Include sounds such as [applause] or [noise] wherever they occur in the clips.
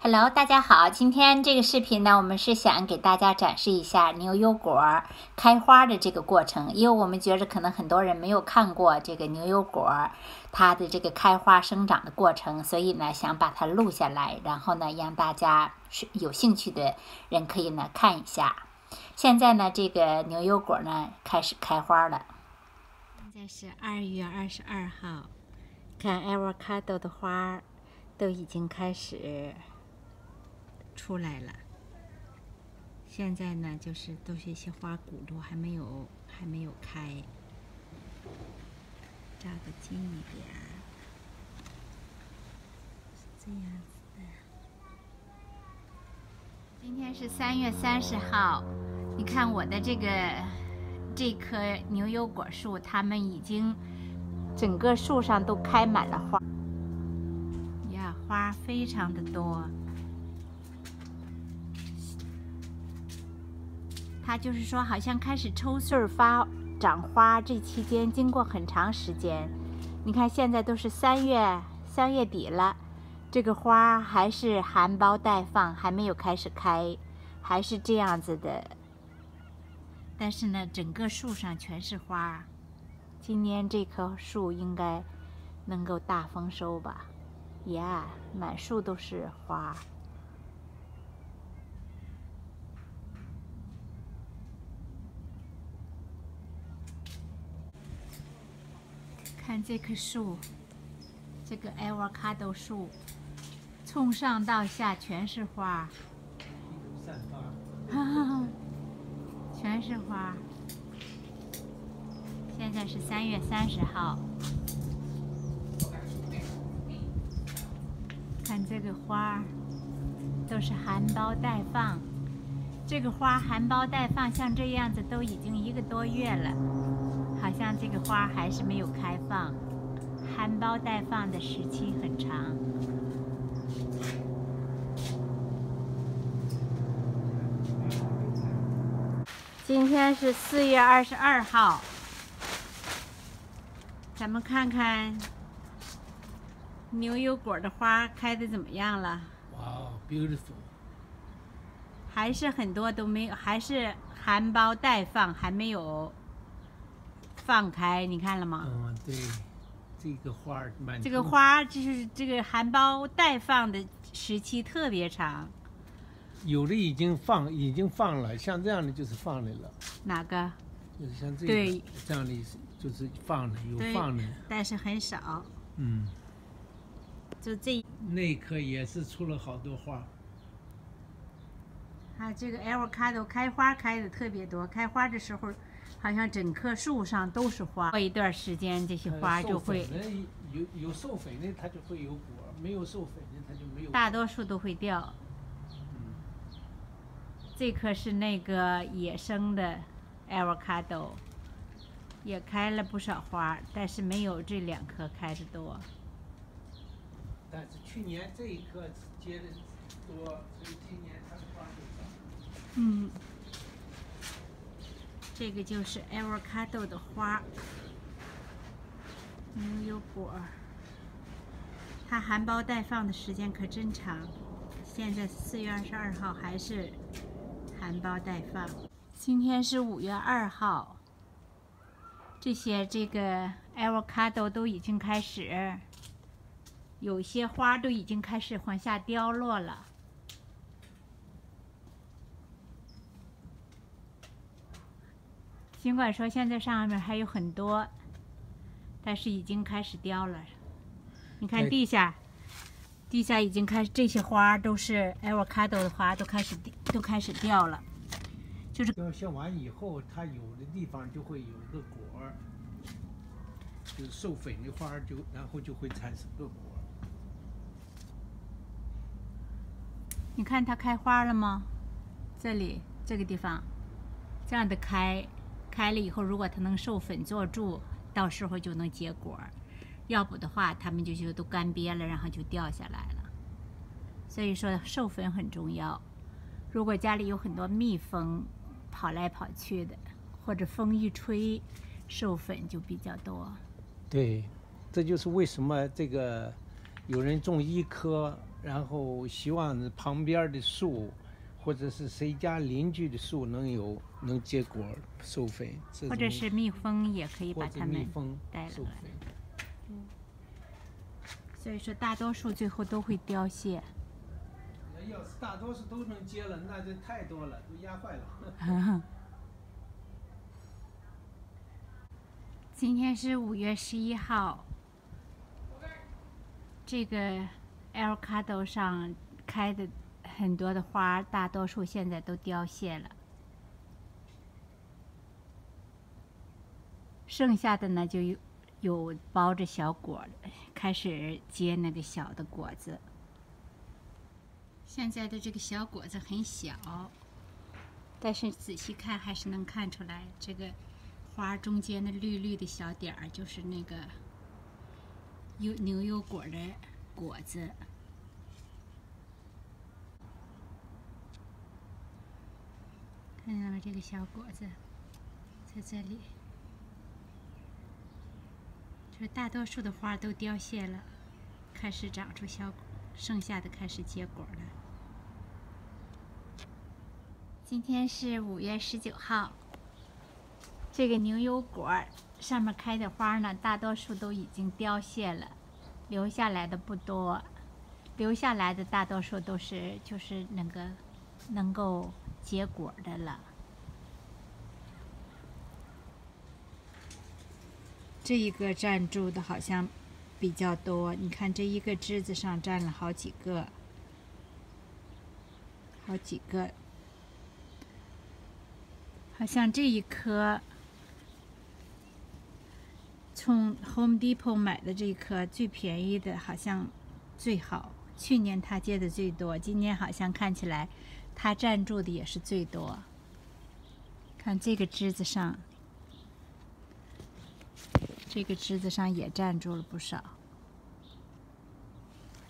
Hello，大家好。今天这个视频呢，我们是想给大家展示一下牛油果开花的这个过程，因为我们觉得可能很多人没有看过这个牛油果它的这个开花生长的过程，所以呢，想把它录下来，然后呢，让大家是有兴趣的人可以呢看一下。现在呢，这个牛油果呢开始开花了。现在是二月二十二号，看 avocado 的花都已经开始。出来了，现在呢，就是都是一些花骨朵，还没有还没有开，扎的近一点，是这样子的。今天是三月三十号，你看我的这个这棵牛油果树，它们已经整个树上都开满了花，呀，花非常的多。它就是说，好像开始抽穗儿、发长花，这期间经过很长时间。你看，现在都是三月三月底了，这个花还是含苞待放，还没有开始开，还是这样子的。但是呢，整个树上全是花，今年这棵树应该能够大丰收吧？呀，满树都是花。看这棵树，这个 avocado 树，从上到下全是花，哈哈，全是花。现在是三月三十号，看这个花，都是含苞待放。这个花含苞待放，像这样子都已经一个多月了。好像这个花还是没有开放，含苞待放的时期很长。今天是四月二十二号，咱们看看牛油果的花开的怎么样了？哇，beautiful！还是很多都没有，还是含苞待放，还没有。放开，你看了吗？嗯，对，这个花蛮。这个花就是这个含苞待放的时期特别长。有的已经放，已经放了，像这样的就是放的了。哪个？就是像这个这样的，就是放了，有放的，但是很少。嗯。就这。那棵也是出了好多花。啊，这个 avocado 开花开的特别多，开花的时候。好像整棵树上都是花，过一段时间这些花就会有有授粉的，它就会有果；没有授粉的，它就没有。大多数都会掉。嗯。这棵是那个野生的 avocado，也开了不少花，但是没有这两棵开的多。但是去年这一棵结的多，所以今年它的花就少。嗯。这个就是 avocado 的花，牛油果，它含苞待放的时间可真长。现在四月二十二号还是含苞待放。今天是五月二号，这些这个 avocado 都已经开始，有些花都已经开始往下凋落了。尽管说现在上面还有很多，但是已经开始凋了。你看地下，地下已经开始这些花都是 avocado 的花，都开始都开始掉了。就是削完以后，它有的地方就会有一个果儿，就是授粉的花就然后就会产生个果。你看它开花了吗？这里这个地方，这样的开。开了以后，如果它能授粉做住，到时候就能结果；要不的话，它们就就都干瘪了，然后就掉下来了。所以说授粉很重要。如果家里有很多蜜蜂跑来跑去的，或者风一吹，授粉就比较多。对，这就是为什么这个有人种一棵然后希望旁边的树，或者是谁家邻居的树能有能结果授粉，或者是蜜蜂也可以把它们带来。授粉。所以说，大多数最后都会凋谢。那要是大多数都能结了，那就太多了，都压坏了。[laughs] 今天是五月十一号，这个 El Cado 上开的很多的花，大多数现在都凋谢了，剩下的呢就有有包着小果，开始结那个小的果子。现在的这个小果子很小，但是仔细看还是能看出来这个。花中间的绿绿的小点儿，就是那个优牛油果的果子。看见了这个小果子，在这里。就是大多数的花都凋谢了，开始长出小果，剩下的开始结果了。今天是五月十九号。这个牛油果上面开的花呢，大多数都已经凋谢了，留下来的不多，留下来的大多数都是就是那个能够结果的了。这一个站住的好像比较多，你看这一个枝子上站了好几个，好几个，好像这一棵。从 Home Depot 买的这一颗最便宜的，好像最好。去年它结的最多，今年好像看起来它站住的也是最多。看这个枝子上，这个枝子上也站住了不少，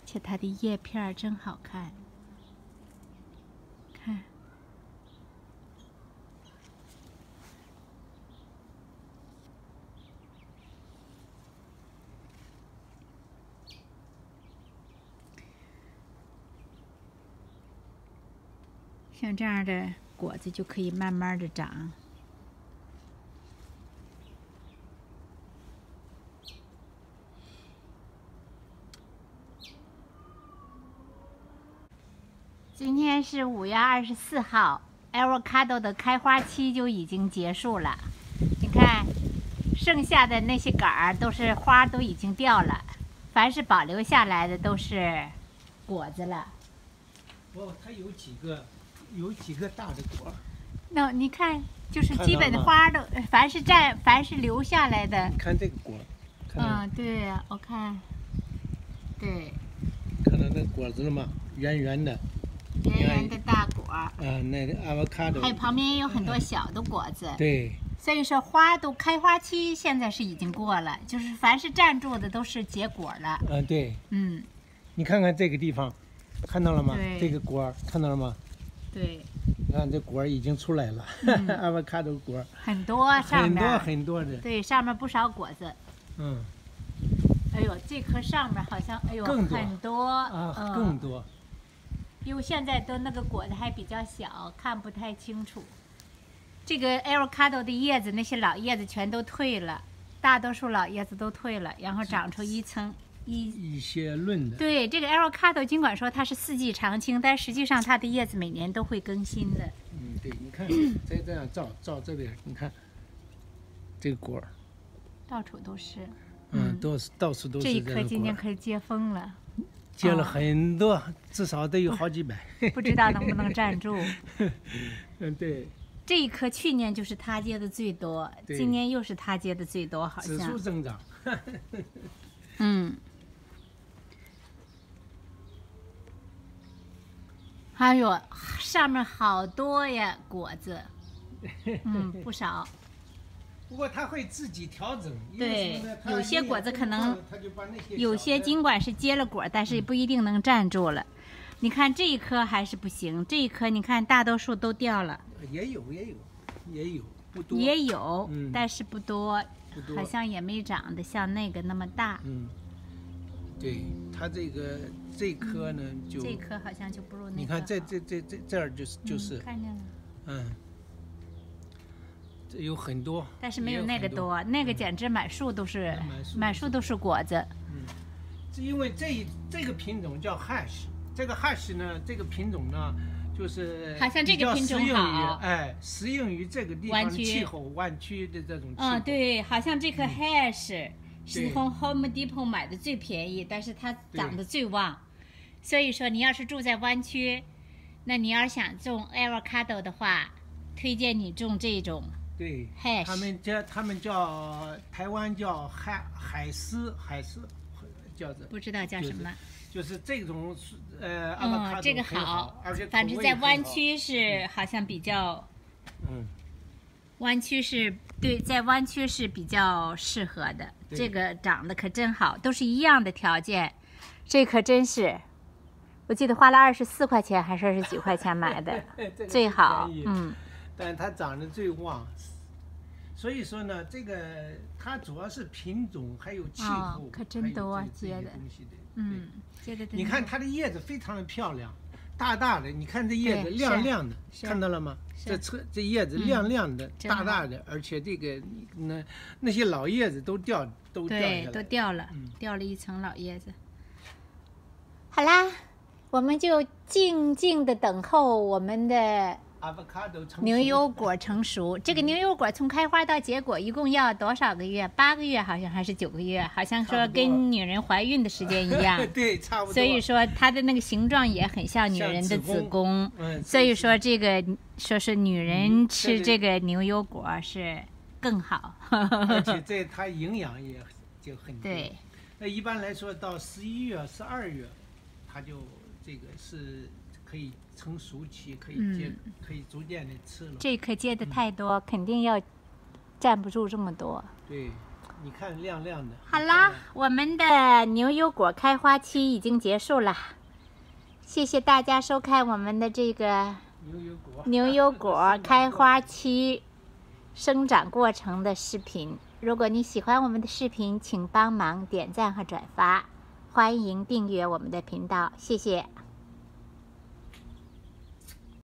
且它的叶片真好看。看。像这样的果子就可以慢慢的长。今天是五月二十四号，avocado 的开花期就已经结束了。你看，剩下的那些杆儿都是花都已经掉了，凡是保留下来的都是果子了。哦，它有几个。有几个大的果那你看，就是基本的花都，凡是占，凡是留下来的。看这个果嗯，对，我看，对。看到那果子了吗？圆圆的。圆圆的大果。嗯，那阿瓦卡多。还有旁边也有很多小的果子。对。所以说花都开花期现在是已经过了，就是凡是站住的都是结果了。嗯，对。嗯。你看看这个地方，看到了吗？这个果看到了吗？对，你看这果已经出来了，阿瓦卡多果很多，上面很多很多的，对，上面不少果子。嗯，哎呦，这棵上面好像，哎呦，很多啊，更多。因为现在都那个果子还比较小，看不太清楚。这个 avocado 的叶子，那些老叶子全都退了，大多数老叶子都退了，然后长出一层。一一些嫩的对这个 avocado，尽管说它是四季常青，但实际上它的叶子每年都会更新的。嗯，对，你看再这样照照这边，你看这个果儿，到处都是。嗯，都是到处都是。这一棵今年可以接风了，结了很多，至少得有好几百。[laughs] 不知道能不能站住。[laughs] 嗯，对。这一棵去年就是他结的最多，今年又是他结的最多，好像。指数增长。[laughs] 嗯。哎呦，上面好多呀果子，嗯，不少。不过它会自己调整。对，有些果子可能，有些尽管是结了果，但是不一定能站住了。你看这一颗还是不行，这一颗你看大多数都掉了。也有，也有，也有，不多。也有，但是不多，好像也没长得像那个那么大。嗯，对，它这个这颗呢就这颗好像就不如那颗你看这这这这这儿就是就是嗯看见了，嗯，这有很多，但是没有那个多。多，那个简直满树都是那满树都是果子。是因为这一这个品种叫 hash，这个 hash 呢，这个品种呢，就是好像这个品种好哎，适应于这个地方的气候，弯曲的这种气候。嗯，对，好像这颗嗯 hash 是从 Home Depot 买的最便宜，但是它长得最旺。所以说，你要是住在湾区，那你要是想种 avocado 的话，推荐你种这种对 hash 他们叫他们叫台湾叫海海丝海丝，叫做不知道叫什么。就是这种呃嗯这个好，而且反正在湾区是好像比较，嗯，湾区是对，在湾区是比较适合的。这个长得可真好，都是一样的条件，这可真是，我记得花了二十四块钱还是二十几块钱买的，[laughs] 最好，嗯。但它长得最旺，所以说呢，这个它主要是品种还有气哦候，可真多这这些结的。嗯，接着对，你看它的叶子非常的漂亮，大大的，你看这叶子亮亮的，看到了吗？这车这叶子嗯亮亮的，大大的，而且这个那那些老叶子都掉都掉对下，来了。都掉了，嗯掉了一层老叶子。好啦，我们就静静的等候我们的牛油果成熟。这个牛油果从开花到结果一共要多少个月？八个月好像还是九个月？好像说跟女人怀孕的时间一样。[laughs] 对，差不多。所以说它的那个形状也很像女人的子宫。嗯，所以说这个说是女人嗯吃这这个牛油果是更好。而 [laughs] 且这它营养也就很。对，那一般来说，到十一月、十二月，它就这个是可以成熟期，可以接，嗯可以逐渐的吃了。这可接的太多，肯定要站不住这么多。对，你看亮亮的。好啦我们的牛油果开花期已经结束了，谢谢大家收看我们的这个牛油果。牛油果开花期生长过程的视频。如果你喜欢我们的视频，请帮忙点赞和转发，欢迎订阅我们的频道，谢谢。